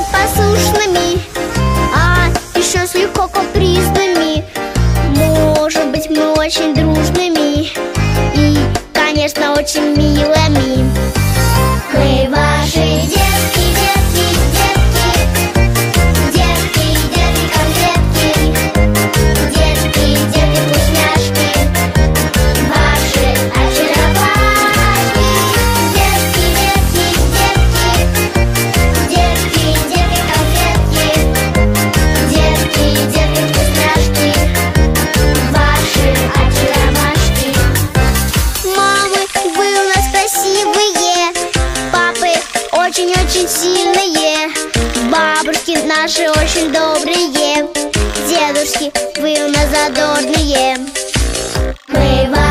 и а еще слегка капризными. Может быть, мы очень дружными и, конечно, очень милыми. очень-очень сильные. Бабушки наши очень добрые. Дедушки, вы у нас задорные. Мы вас